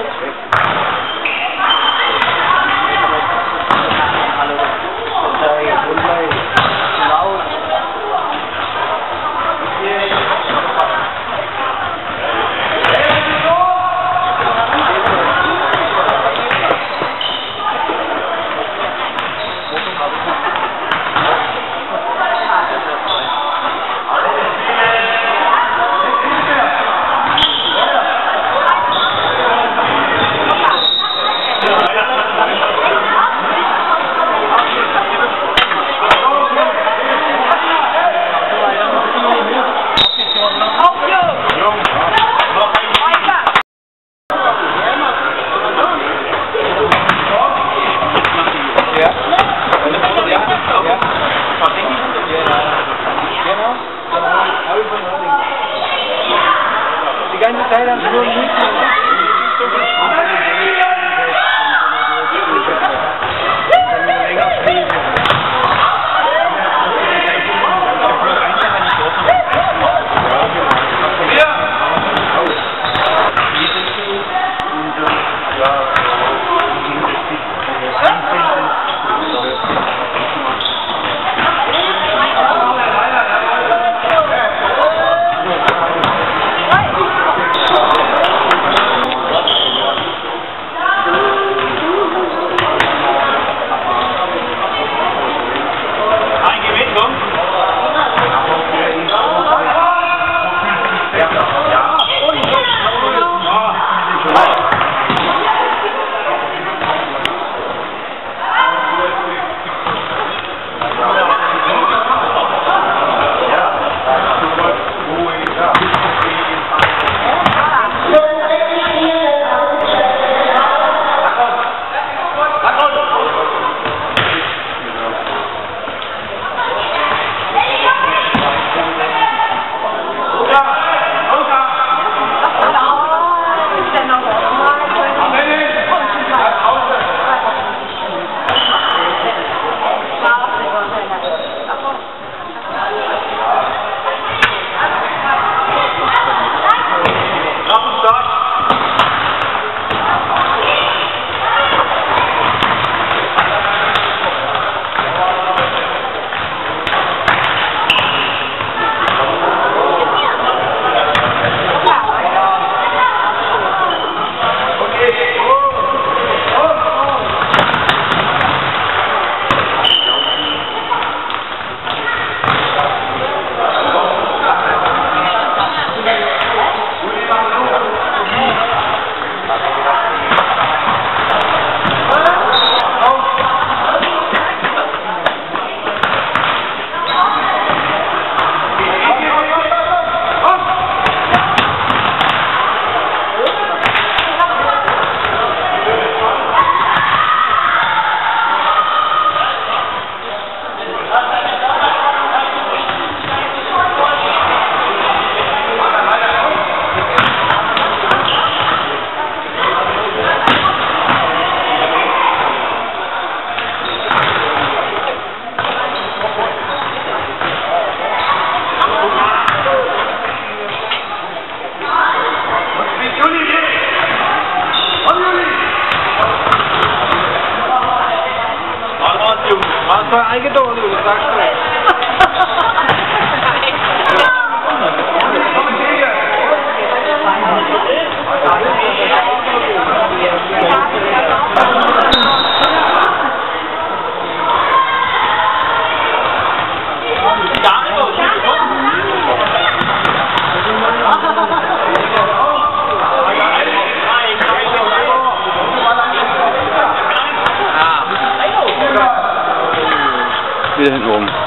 ministry. Ganze Zeit wieder hinten oben.